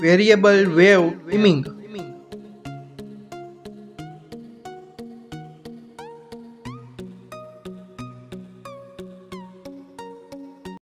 variable wave timing